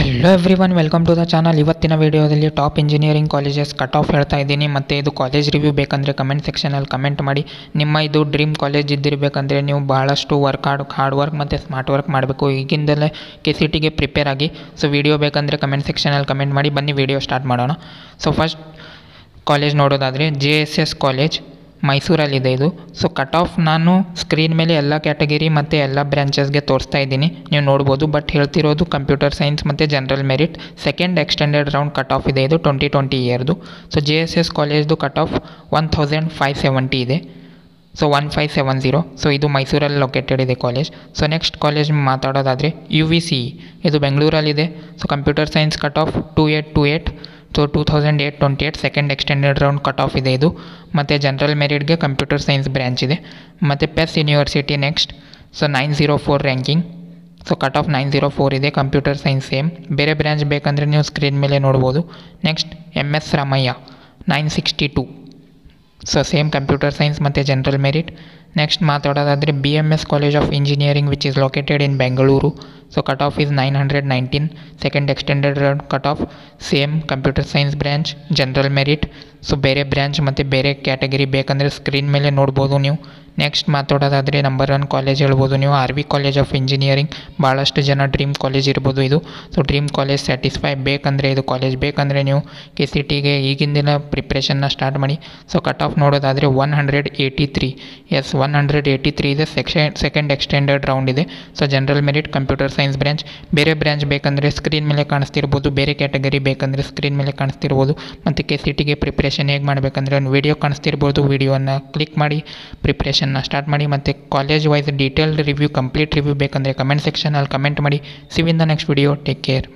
Hello everyone welcome to the channel ಇವತ್ತಿನ ವೀಡಿಯೋದಲ್ಲಿ top engineering colleges cut off ಹೇಳ್ತಾ ಇದ್ದೀನಿ. ಮತ್ತು ಇದು ಕಾಲೇಜ್ ರಿವ್ಯೂ ಬೇಕಂದರೆ ಕಮೆಂಟ್ ಸೆಕ್ಷನಲ್ಲಿ ಕಮೆಂಟ್ ಮಾಡಿ. ನಿಮ್ಮ ಇದು ಡ್ರೀಮ್ ಕಾಲೇಜ್ ಇದ್ದಿರಬೇಕಂದ್ರೆ ನೀವು ಭಾಳಷ್ಟು ವರ್ಕ್ ಹಾಡ್ ಹಾರ್ಡ್ ವರ್ಕ್ ಮತ್ತು ಸ್ಮಾರ್ಟ್ ವರ್ಕ್ ಮಾಡಬೇಕು. ಈಗಿಂದಲೇ ಕೆ ಸಿ ಟಿಗೆ ಪ್ರಿಪೇರ್ ಆಗಿ. ಸೊ ವೀಡಿಯೋ ಬೇಕಂದರೆ ಕಮೆಂಟ್ ಸೆಕ್ಷನಲ್ಲಿ ಕಮೆಂಟ್ ಮಾಡಿ. ಬನ್ನಿ ವೀಡಿಯೋ ಸ್ಟಾರ್ಟ್ ಮಾಡೋಣ. ಸೊ ಫಸ್ಟ್ ಕಾಲೇಜ್ ನೋಡೋದಾದರೆ ಜೆ ಎಸ್ ಎಸ್ ಕಾಲೇಜ್ ಮೈಸೂರಲ್ಲಿದೆ ಇದು. ಸೊ ಕಟ್ ಆಫ್ ನಾನು ಸ್ಕ್ರೀನ್ ಮೇಲೆ ಎಲ್ಲ ಕ್ಯಾಟಗರಿ ಮತ್ತು ಎಲ್ಲ ಬ್ರಾಂಚಸ್ಗೆ ತೋರಿಸ್ತಾ ಇದ್ದೀನಿ. ನೀವು ನೋಡ್ಬೋದು ಬಟ್ ಹೇಳ್ತಿರೋದು ಕಂಪ್ಯೂಟರ್ ಸೈನ್ಸ್ ಮತ್ತು general merit second extended round cut off ಇದೆ ಇದು ಟ್ವೆಂಟಿ ಟ್ವೆಂಟಿ ಇಯರ್ದು ಸೊ ಜೆ ಎಸ್ ಎಸ್ ಕಾಲೇಜ್ದು cut off one thousand five seventy ಇದೆ. So one five seven zero so ಇದು ಮೈಸೂರಲ್ಲಿ ಲೊಕೇಟೆಡ್ ಇದೆ ಕಾಲೇಜ್ ಸೊ ನೆಕ್ಸ್ಟ್ ಕಾಲೇಜ್ ಮಾತಾಡೋದಾದರೆ ಯು ವಿ ಸಿ ಇದು ಬೆಂಗಳೂರಲ್ಲಿದೆ. So computer science cut off two eight two eight so two thousand eight twenty eight second extended round cut off ಇದೆ ಇದು. ಮತ್ತು general ಮೆರಿಟ್ಗೆ computer science branch ಇದೆ. ಮತ್ತು PES university next so nine zero four ranking so cut off nine zero four ಇದೆ computer science same ಬೇರೆ branch ಬೇಕಂದರೆ ನೀವು ಸ್ಕ್ರೀನ್ ಮೇಲೆ ನೋಡ್ಬೋದು. Next M S Ramaiah nine sixty two so same computer science ಮತ್ತು general merit next ಮಾತಾಡೋದಾದರೆ B M S college of engineering which is located in Bengaluru so cut off is nine hundred nineteen second extended cut off same computer science branch general merit so ಬೇರೆ branch ಮತ್ತು ಬೇರೆ category ಬೇಕಂದರೆ screen ಮೇಲೆ ನೋಡ್ಬೋದು ನೀವು. Next ಮಾತಾಡೋದಾದರೆ number one college ಹೇಳ್ಬೋದು. ನೀವು R V college of engineering ಭಾಳಷ್ಟು ಜನ ಡ್ರೀಮ್ ಕಾಲೇಜ್ ಇರ್ಬೋದು ಇದು. ಸೊ ಡ್ರೀಮ್ ಕಾಲೇಜ್ ಸ್ಯಾಟಿಸ್ಫೈ ಬೇಕಂದರೆ ಇದು ಕಾಲೇಜ್ ಬೇಕಂದರೆ ನೀವು ಕೆ ಸಿ ಟಿಗೆ ಈಗಿಂದಿನ ಪ್ರಿಪ್ರೇಷನ್ನ ಸ್ಟಾರ್ಟ್ ಮಾಡಿ. ಸೊ ಕಟ್ ಆಫ್ ನೋಡೋದಾದರೆ one hundred eighty three S one hundred eighty three ಇದೆ. ಸೆಕ್ಷನ್ ಸೆಕೆಂಡ್ ಎಕ್ಸ್ಟೆಂಡೆಡ್ ರೌಂಡ್ ಇದೆ. So general merit computer science branch ಬೇರೆ ಬ್ರ್ಯಾಂಚ್ ಬೇಕಂದರೆ ಸ್ಕ್ರೀನ್ ಮೇಲೆ ಕಾಣಿಸ್ತಿರ್ಬೋದು. ಬೇರೆ ಕ್ಯಾಟಗರಿ ಬೇಕಂದರೆ ಸ್ಕ್ರೀನ್ ಮೇಲೆ ಕಾಣಿಸ್ತಿರ್ಬೋದು. ಮತ್ತು ಕೆ ಸಿ ಟಿಗೆ ಪ್ರಿಪ್ರೇಷನ್ ಹೇಗೆ ಮಾಡಬೇಕಂದ್ರೆ ಒಂದು ವೀಡಿಯೋ ಕಾಣಿಸ್ತಿರ್ಬೋದು. ವೀಡಿಯೋನ ಕ್ಲಿಕ್ ಮಾಡಿ ಪ್ರಿಪ್ರೇಷನ್ನ ಸ್ಟಾರ್ಟ್ ಮಾಡಿ ಮತ್ತು college wise detailed review complete review ಬೇಕಂದರೆ ಕಮೆಂಟ್ ಸೆಕ್ಷನಲ್ಲಿ ಕಮೆಂಟ್ ಮಾಡಿ. See the next video take care